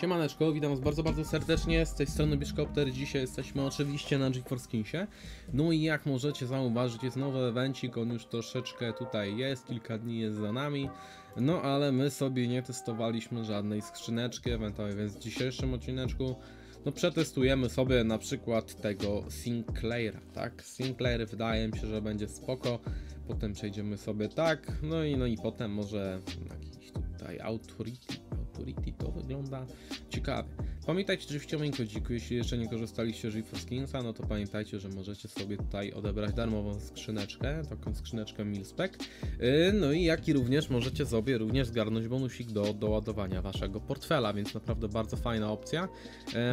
Siemaneczko, witam was bardzo, bardzo serdecznie, z tej strony Biszkopter, dzisiaj jesteśmy oczywiście na GeForce Kingsie. No i jak możecie zauważyć, jest nowy evencik, on już troszeczkę tutaj jest, kilka dni jest za nami. No ale my sobie nie testowaliśmy żadnej skrzyneczki eventowej, więc w dzisiejszym odcineczku no przetestujemy sobie na przykład tego Sinclaira, tak? Sinclair wydaje mi się, że będzie spoko, potem przejdziemy sobie tak, no i, no i potem może jakiś tutaj Authority, To wygląda ciekawie. Pamiętajcie oczywiście o moim kodziku, jeśli jeszcze nie korzystaliście z GeForce Skinsa, no to pamiętajcie, że możecie sobie tutaj odebrać darmową skrzyneczkę, taką skrzyneczkę Milspec, yy, no i jak i również możecie sobie również zgarnąć bonusik do doładowania waszego portfela, więc naprawdę bardzo fajna opcja.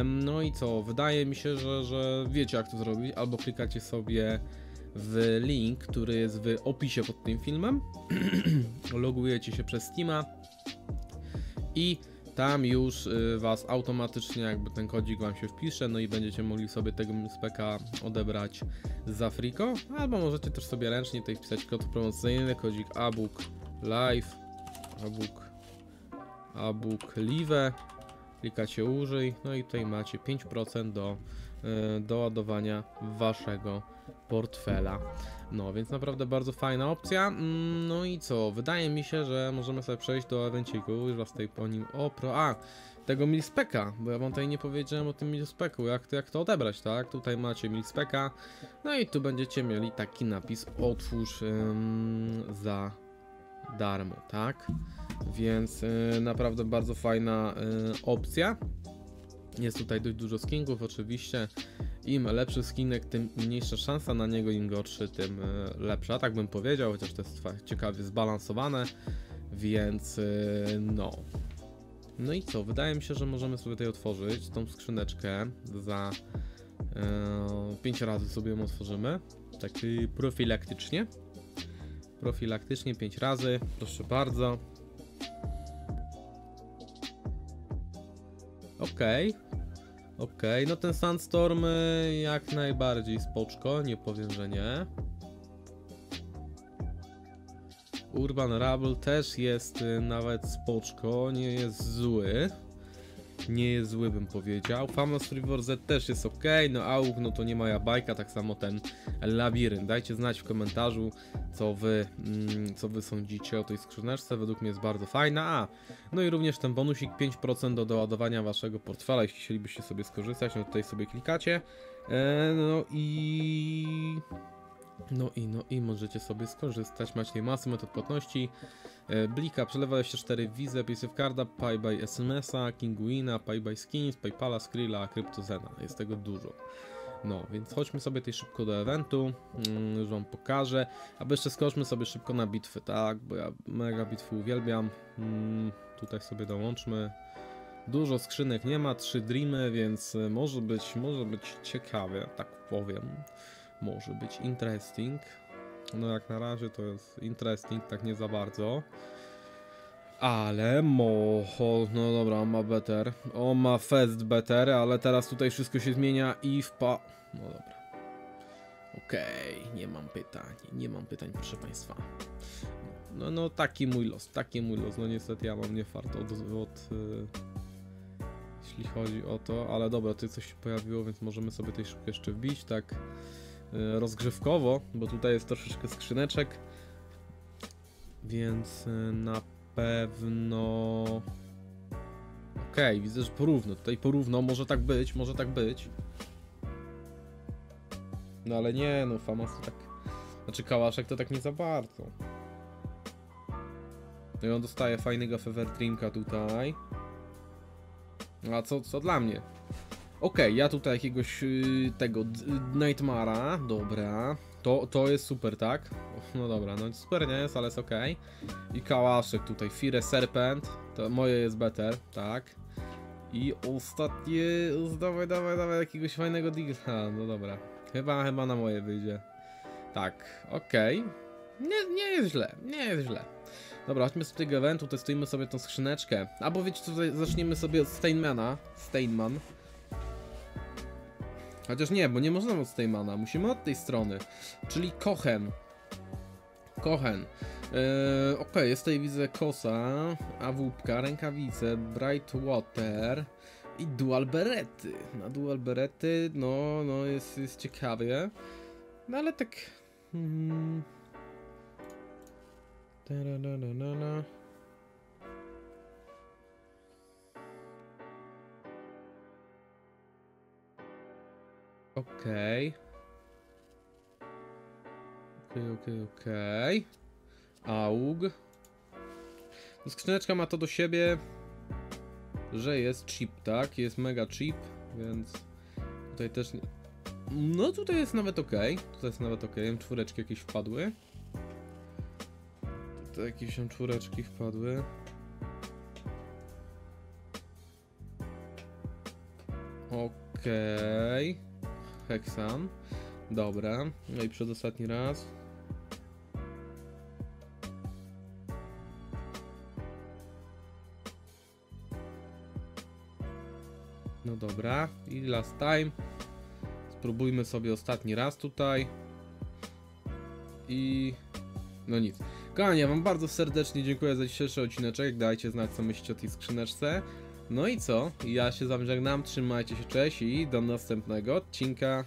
No i co, wydaje mi się, że, że wiecie jak to zrobić, albo klikacie sobie w link, który jest w opisie pod tym filmem, logujecie się przez Steama i tam już y, was automatycznie jakby ten kodzik wam się wpisze, no i będziecie mogli sobie tego speka odebrać za friko, albo możecie też sobie ręcznie tutaj wpisać kod promocyjny, kodzik abook live, abook, abook live, klikacie użyj, no i tutaj macie 5% do y, doładowania waszego portfela. No, więc naprawdę bardzo fajna opcja. Mm, No i co? Wydaje mi się, że możemy sobie przejść do evenciku. Już was tutaj po nim. O, pro. A! Tego milspeka, bo ja wam tutaj nie powiedziałem o tym milspeku, jak, to- jak to odebrać, tak? Tutaj macie milspeka, no i tu będziecie mieli taki napis otwórz ym, za darmo, tak? Więc y, naprawdę bardzo fajna y, opcja. Jest tutaj dość dużo skinków, oczywiście. Im lepszy skinek, tym mniejsza szansa na niego, im gorszy, tym e, lepsza, tak bym powiedział, chociaż to jest ciekawie zbalansowane, więc e, no. No i co, wydaje mi się, że możemy sobie tutaj otworzyć tą skrzyneczkę za 5 razy sobie ją otworzymy, tak y, profilaktycznie. Profilaktycznie 5 razy, proszę bardzo. Okej, Okej, no ten Sandstorm y, jak najbardziej spoczko, nie powiem, że nie. Urban Rabble też jest y, nawet spoczko, nie jest zły. Nie jest zły bym powiedział. Famous River Z też jest ok, no Auk no to nie moja bajka, tak samo ten Labirynt. Dajcie znać w komentarzu, co wy, mm, co wy sądzicie o tej skrzyneczce, według mnie jest bardzo fajna. A, no i również ten bonusik 5% do doładowania waszego portfela, jeśli chcielibyście sobie skorzystać, no tutaj sobie klikacie. E, no i... No i, no i możecie sobie skorzystać. Macie tej masy metod płatności. E, Blika, Przelewa 24, Visa, Carda, Pay by SMS-a, Kinguina, Pay by Skins, Paypala, Skrilla, CryptoZena. Jest tego dużo. No, więc chodźmy sobie tutaj szybko do eventu, mm, już wam pokażę. Aby jeszcze skoczmy sobie szybko na bitwy, tak? Bo ja mega bitwy uwielbiam. Mm, tutaj sobie dołączmy. Dużo skrzynek nie ma, trzy dreamy, więc y, może być, może być ciekawie, tak powiem. Może być interesting. No jak na razie to jest interesting, tak nie za bardzo. Ale moho, no dobra, on ma better. On ma fest better, ale teraz tutaj wszystko się zmienia i wpa... No dobra. Okej, nie mam pytań, nie mam pytań, proszę Państwa. No, no taki mój los, taki mój los. No niestety ja mam nie fart od, od y, jeśli chodzi o to, ale dobra, tutaj coś się pojawiło, więc możemy sobie tutaj szybko jeszcze wbić, tak rozgrzewkowo, bo tutaj jest troszeczkę skrzyneczek, więc y, na pewno... Okej, widzę, że porówno, tutaj porówno, może tak być, może tak być. No ale nie, no Famas to tak... Znaczy Kałaszek to tak nie za bardzo. No i on dostaje fajnego Fever Dreamka tutaj. A co, co dla mnie? Okej, ja tutaj jakiegoś y, tego Nightmara, dobra. To, to jest super, tak? No dobra, no super nie jest, ale jest okej. I kałaszek tutaj, Fire Serpent, to moje jest better, tak. I ostatnie, dawaj, dawaj, dawaj jakiegoś fajnego digla, no dobra. Chyba, chyba na moje wyjdzie. Tak, okej. Nie, nie jest źle, nie jest źle. Dobra, chodźmy z tego eventu, testujmy sobie tą skrzyneczkę. Albo wiecie co, zaczniemy sobie od Steinmana. Steinman. Chociaż nie, bo nie możemy od Steinmana, musimy od tej strony. Czyli Kochen. Kochen. Eee, Okej, jest tutaj widzę kosa, awupka, rękawice, bright water i dual berety. Na dual berety, no, no jest, jest ciekawie. No ale tak... Hmm. Tarararara. Okej. Okej, okej, okej. AUG. No skrzyneczka ma to do siebie, że jest chip, tak? Jest mega chip, więc tutaj też nie... No tutaj jest nawet ok. Tutaj jest nawet ok. Czwóreczki jakieś wpadły. Tutaj jakieś tam czwóreczki wpadły. Okej. Hexan. Dobra. No i przedostatni raz. No dobra. I last time. Spróbujmy sobie ostatni raz tutaj. I... No nic. Kochani, ja wam bardzo serdecznie dziękuję za dzisiejszy odcineczek. Dajcie znać, co myślicie o tej skrzyneczce. No i co? Ja się z wami żegnam. Trzymajcie się, cześć i do następnego odcinka.